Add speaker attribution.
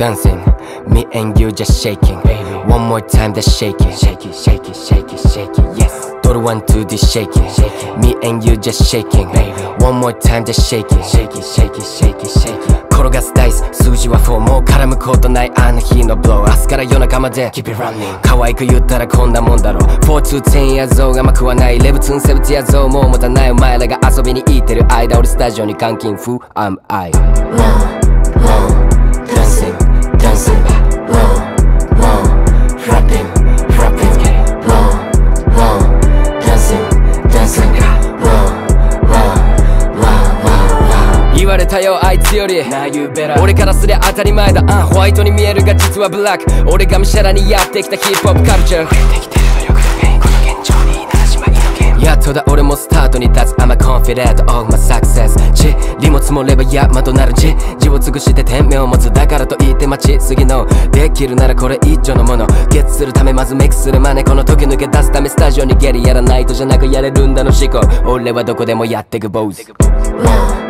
Speaker 1: dancing. Me and you just shaking. Baby. One more time, that's shaking. Shake it, shake it, shake it, shake it. Yes. Don't want to the shaking. Shake. Me and you just shaking. Baby. One more time, just shaking. Shake it, shake it, shake it, shake it. がスダイス。数字は4もう絡むことない。あの日のブロー。明日から夜中まで。Keep it running 可愛く言ったらこんなもんだろ4-2-10やぞがまくはないレブツンセブツやぞもう持たない。お前らが遊びに行ってる間俺スタジオに監禁。Who am I? no. 言われたよあいつより。俺からすりゃ当たり前だ、uh, ホワイトに見えるが実はブラック。俺がむしゃらにやってきたヒップホップカルチャーやっとだ俺もスタートに立つ。I'm a confident of my success 地理も積もれば山となる。地字を尽くして天命を持つだからと言って待ちすぎのできるならこれ以上のもの。ゲッツするためまずメイクする真似。この時抜け出すためスタジオにゲリやらないとじゃなくやれるんだの思考。俺はどこでもやってく坊主。Wow,